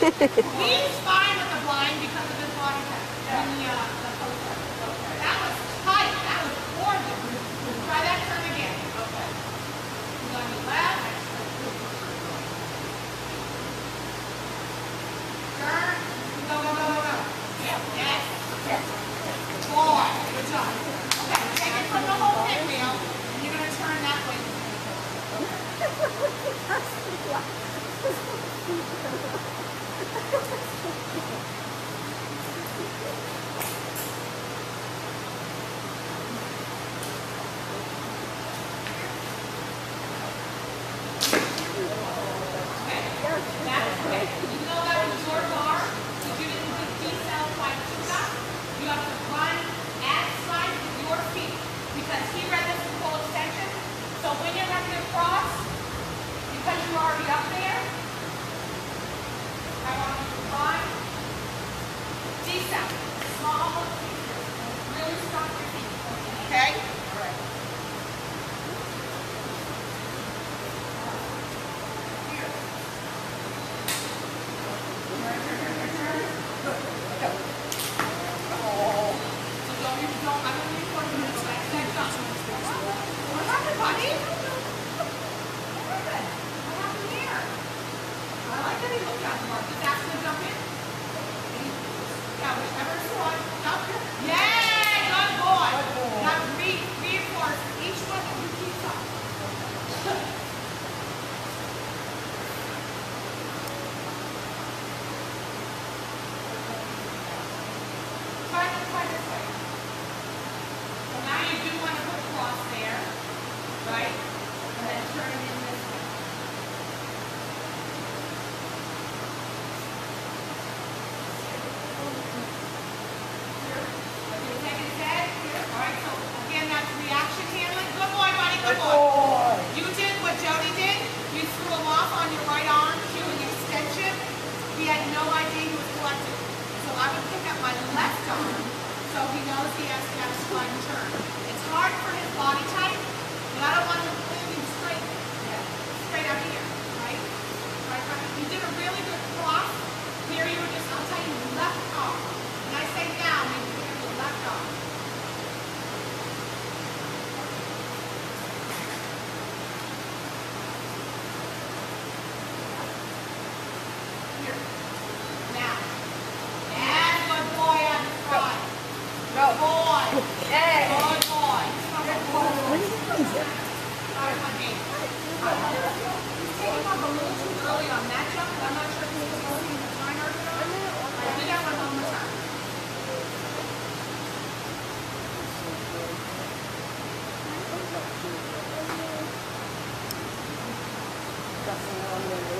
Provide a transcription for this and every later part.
He's fine with the blind because of his water you. すいません。So now you do want to put there, right? And then turn it in this so he knows he has to have a slide turn. It's hard for his body type, but I don't want him moving straight, straight out here, right? right? You did a really good cross. Here you were just, I'll tell you, left arm. When I say down, you have the left arm. Amen.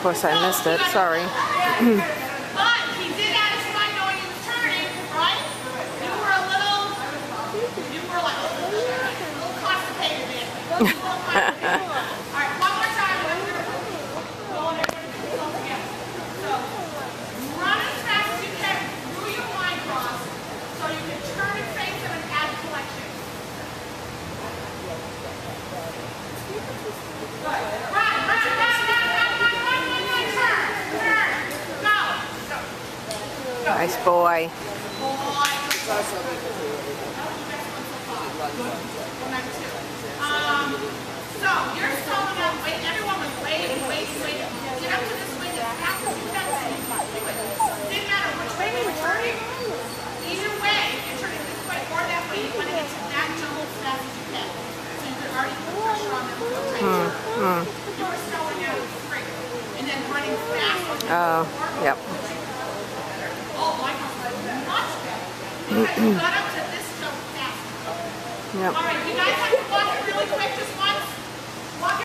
of course, I missed it. Sorry. Nice boy. Um, so you're slowing up, wait, everyone was waiting, waiting, waiting. Get up to this wing as fast as you can. Do it. Didn't matter which way you were turning. Either way, if you're turning this way or that way, you want to get to that jumble as fast as you can. So you can already put pressure on them tight You were slowing out straight and then running fast. Oh, floor. yep. Oh, my God, much better. Because you got up to this jump fast. Yep. All right, you guys have to watch really quick just once.